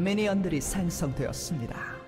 미니언들이 생성되었습니다.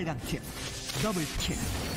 빨강 팀 더블 킬.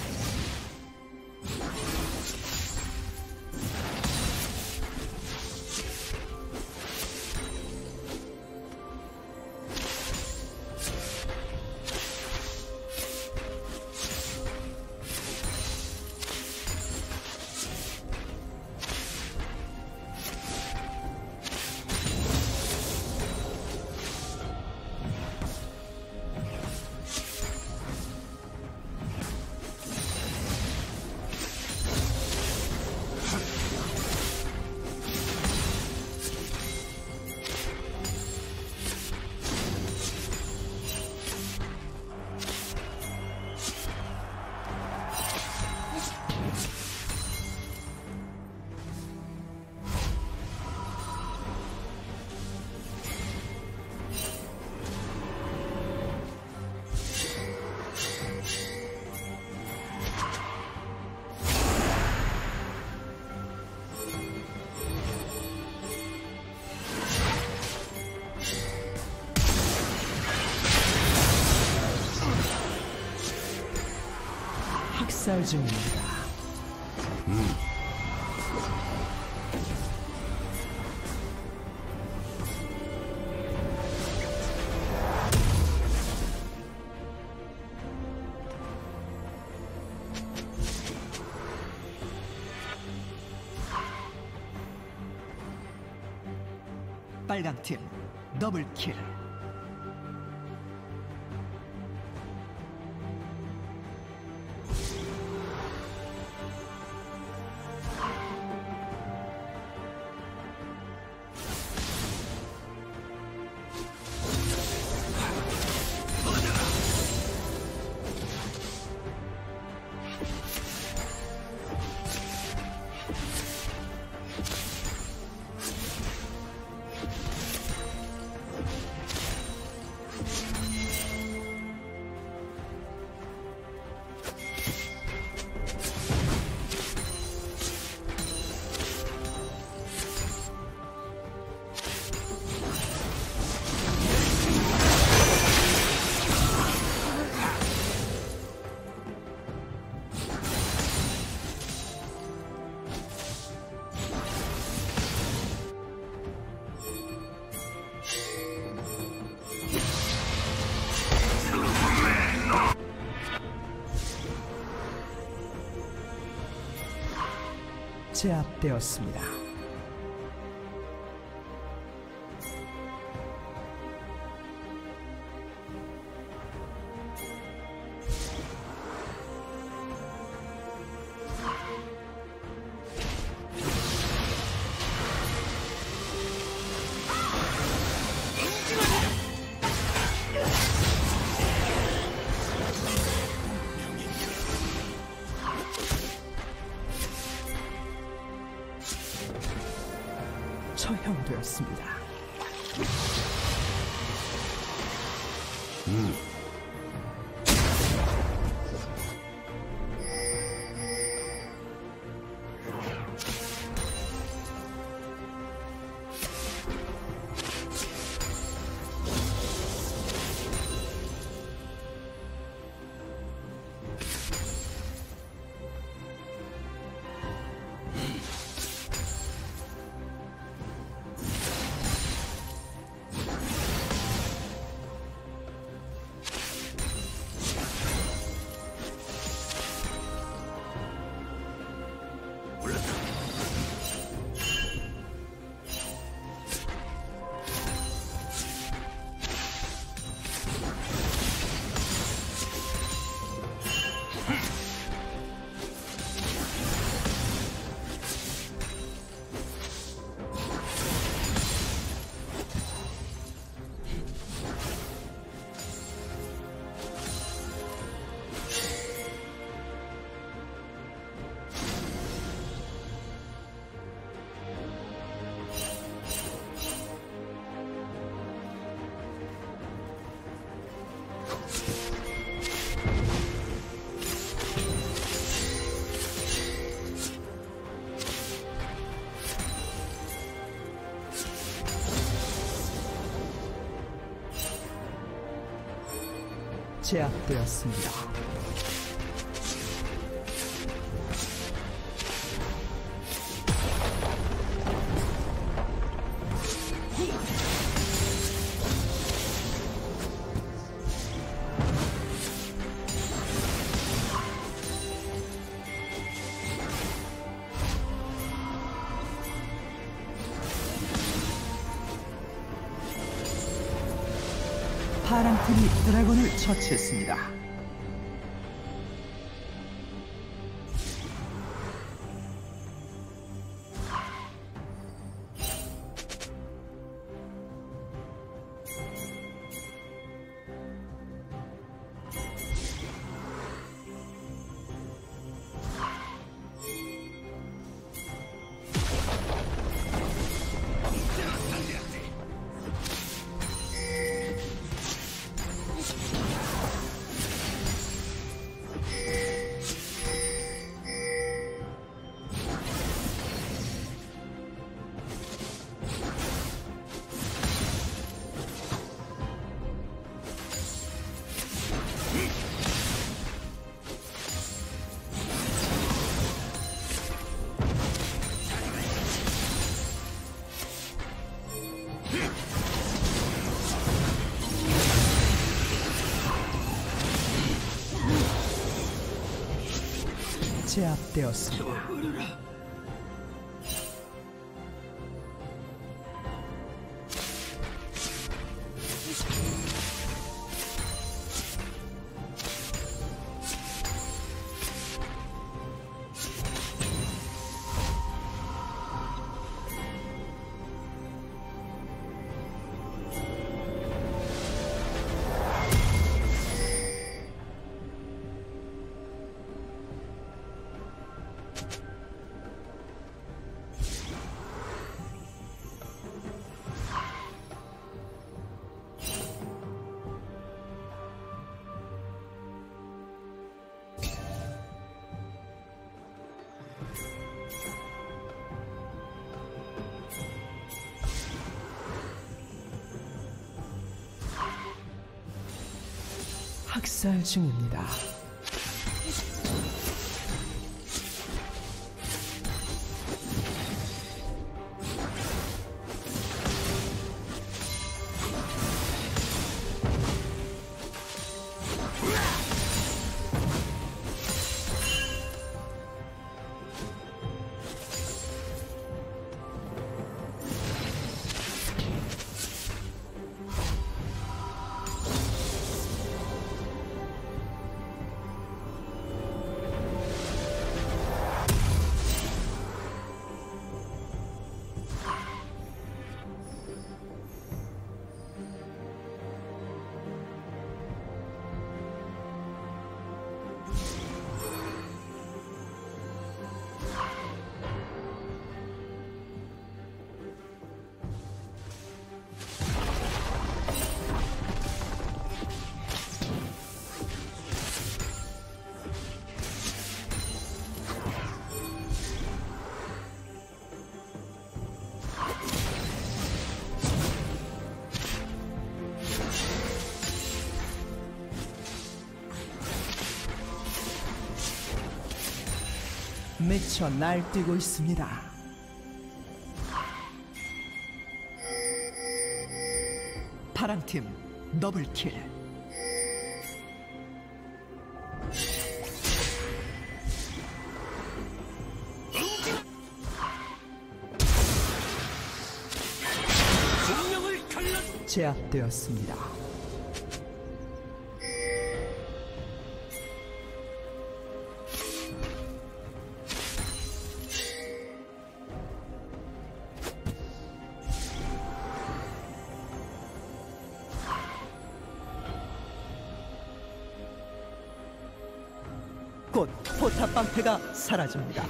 학살 중입니다. 음. 빨강 팀 제압되었습니다. Mm. 제압되었습니다. 이 드래곤을 처치했습니다. 제압되었습니 다. 학살 중입니다. 미쳐 날뛰고 있습니다. 파랑팀 더블킬 제압되었습니다. 포탑 방패가 사라집니다.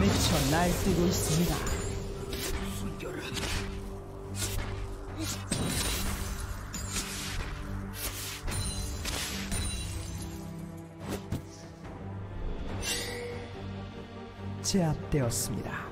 미쳐 날뛰고 있습니다. 제압되었습니다.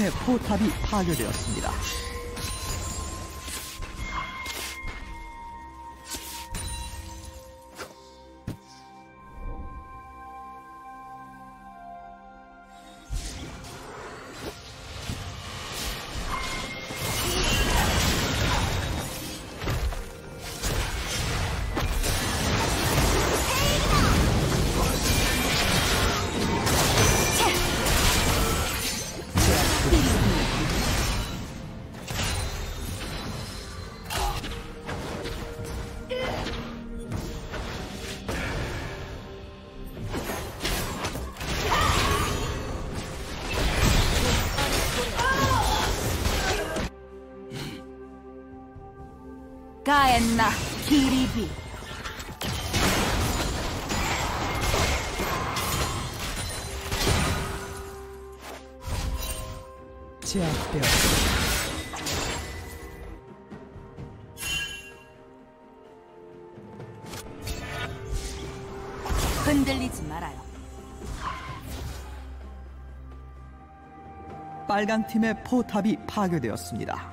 팀의 포탑이 파괴되었습니다. 제압되었습니다. 흔들리지 말아요. 빨강 팀의 포탑이 파괴되었습니다.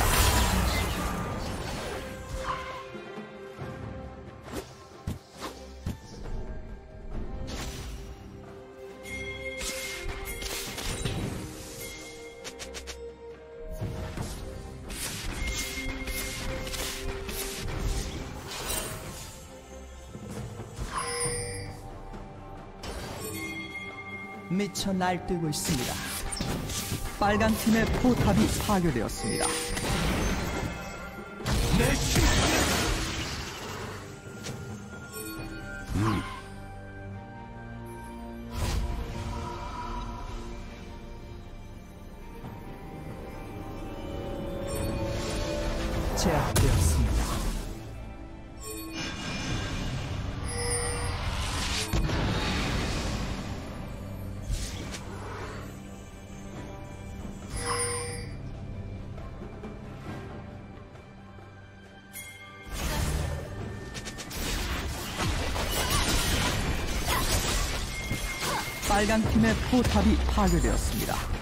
미쳐 날뛰고 있습니다. 빨간 팀의 포탑이 파괴되었습니다. 빨간 팀의 포탑이 파괴되었습니다.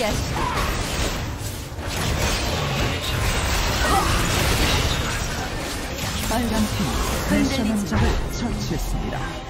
함께 하시길. 빨간 팀이 미션 함정을 처치했습니다.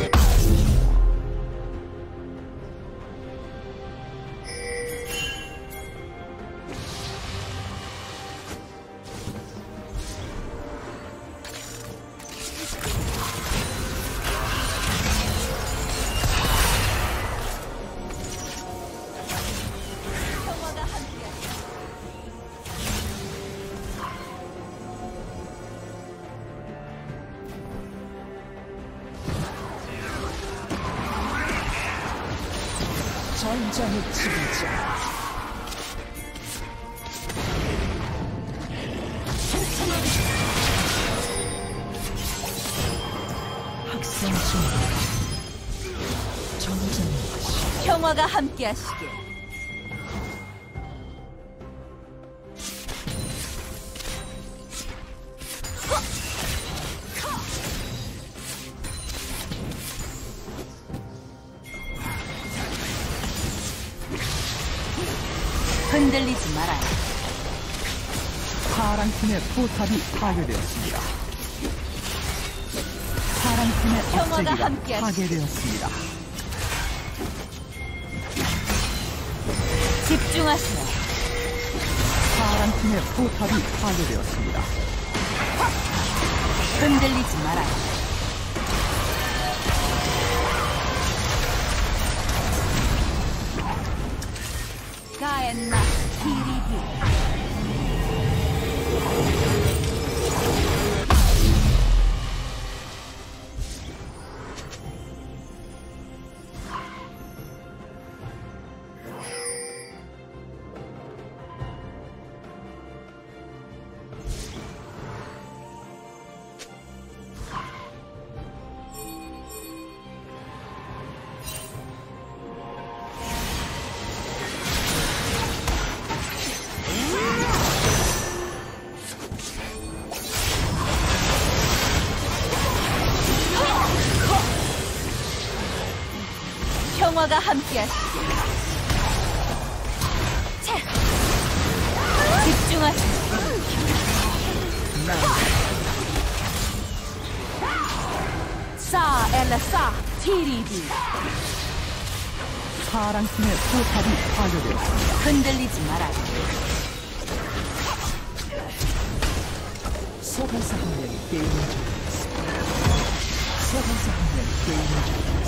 것이 평화가 함께하시길. 흔들리지 말아요. 파랑 팀의 포탑이 파괴되었습니다. 함께하시길. 파괴되었습니다. 집중하세요. 파랑 팀의 포탑이 파괴되었습니다. 흔들리지 말아요. 가엔나 평화가 함께하시길. 차! 집중하세요. 사 엘라사 티리디 파랑 팀의 포탑이 파괴되었습니다. 흔들리지 말아요. 소방사 한 명이 게임을 중단했습니다. 소방사 한 명이 게임을 중단했습니다.